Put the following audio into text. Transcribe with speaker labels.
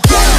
Speaker 1: go.